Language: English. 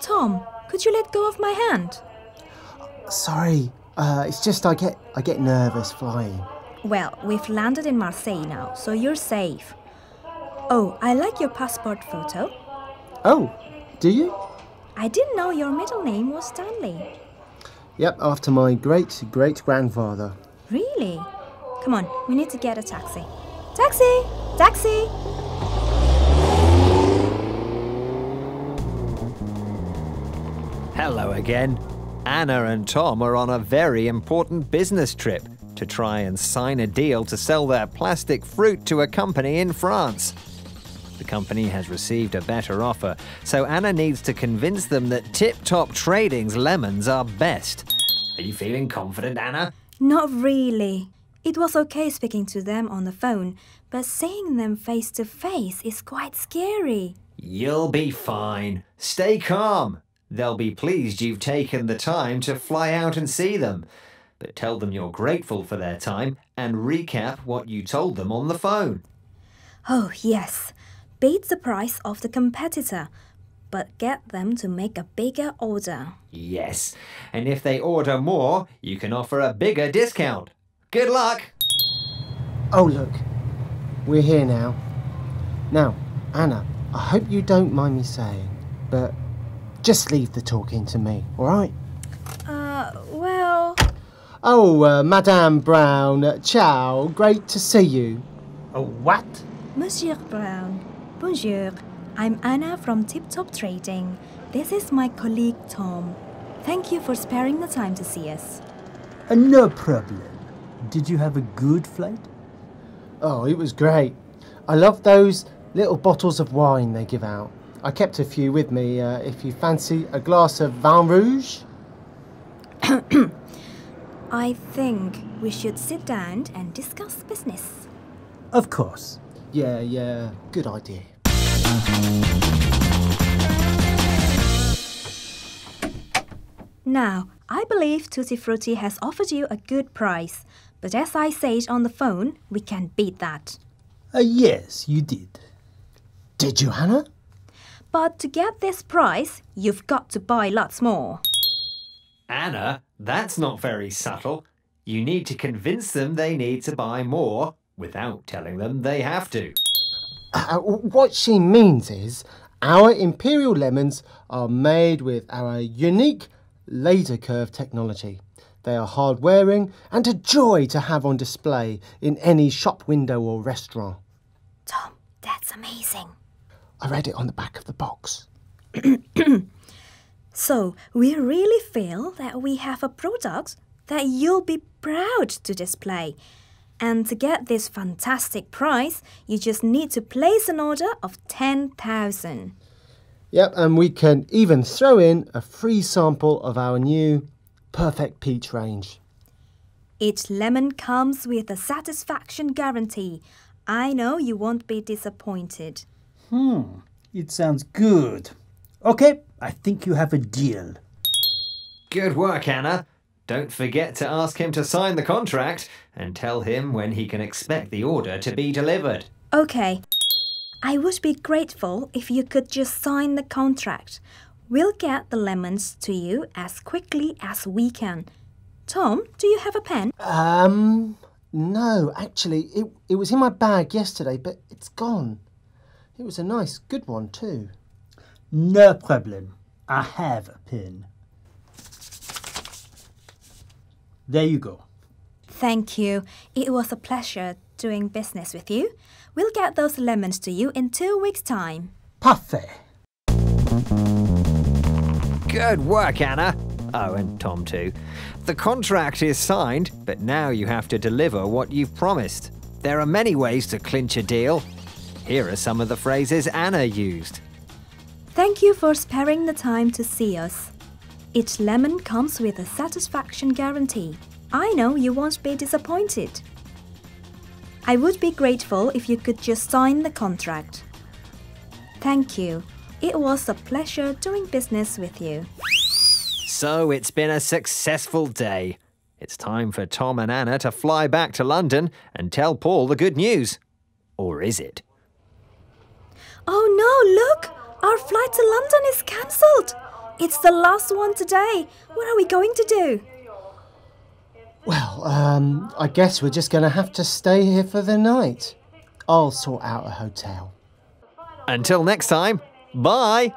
Tom, could you let go of my hand? Sorry, uh, it's just I get I get nervous flying. Well, we've landed in Marseille now, so you're safe. Oh, I like your passport photo. Oh, do you? I didn't know your middle name was Stanley. Yep, after my great great grandfather. Really? Come on, we need to get a taxi. Taxi! Taxi! Again. Anna and Tom are on a very important business trip to try and sign a deal to sell their plastic fruit to a company in France. The company has received a better offer, so Anna needs to convince them that Tip Top Trading's lemons are best. Are you feeling confident, Anna? Not really. It was okay speaking to them on the phone, but seeing them face to face is quite scary. You'll be fine. Stay calm. They'll be pleased you've taken the time to fly out and see them. But tell them you're grateful for their time and recap what you told them on the phone. Oh, yes. Beat the price of the competitor, but get them to make a bigger order. Yes, and if they order more, you can offer a bigger discount. Good luck! Oh look, we're here now. Now, Anna, I hope you don't mind me saying, but just leave the talking to me, all right? Uh, well. Oh, uh, Madame Brown, uh, ciao. Great to see you. A what? Monsieur Brown, bonjour. I'm Anna from Tip Top Trading. This is my colleague Tom. Thank you for sparing the time to see us. Uh, no problem. Did you have a good flight? Oh, it was great. I love those little bottles of wine they give out. I kept a few with me uh, if you fancy a glass of vin rouge. I think we should sit down and discuss business. Of course. Yeah, yeah, good idea. Now, I believe Tutti Frutti has offered you a good price, but as I said on the phone, we can beat that. Uh, yes, you did. Did you, Hannah? But to get this price, you've got to buy lots more. Anna, that's not very subtle. You need to convince them they need to buy more without telling them they have to. Uh, what she means is our Imperial lemons are made with our unique laser curve technology. They are hard wearing and a joy to have on display in any shop window or restaurant. Tom, that's amazing. I read it on the back of the box. So, we really feel that we have a product that you'll be proud to display. And to get this fantastic price, you just need to place an order of 10,000. Yep, and we can even throw in a free sample of our new Perfect Peach range. Each lemon comes with a satisfaction guarantee. I know you won't be disappointed. Hmm, it sounds good. Okay, I think you have a deal. Good work, Anna. Don't forget to ask him to sign the contract and tell him when he can expect the order to be delivered. Okay. I would be grateful if you could just sign the contract. We'll get the lemons to you as quickly as we can. Tom, do you have a pen? Um, no, actually, it, it was in my bag yesterday, but it's gone. It was a nice, good one, too. No problem. I have a pin. There you go. Thank you. It was a pleasure doing business with you. We'll get those lemons to you in two weeks' time. Parfait. Good work, Anna. Oh, and Tom too. The contract is signed, but now you have to deliver what you've promised. There are many ways to clinch a deal. Here are some of the phrases Anna used. Thank you for sparing the time to see us. Each lemon comes with a satisfaction guarantee. I know you won't be disappointed. I would be grateful if you could just sign the contract. Thank you. It was a pleasure doing business with you. So it's been a successful day. It's time for Tom and Anna to fly back to London and tell Paul the good news. Or is it? Oh no, look! Our flight to London is cancelled! It's the last one today. What are we going to do? Well, um, I guess we're just going to have to stay here for the night. I'll sort out a hotel. Until next time, bye!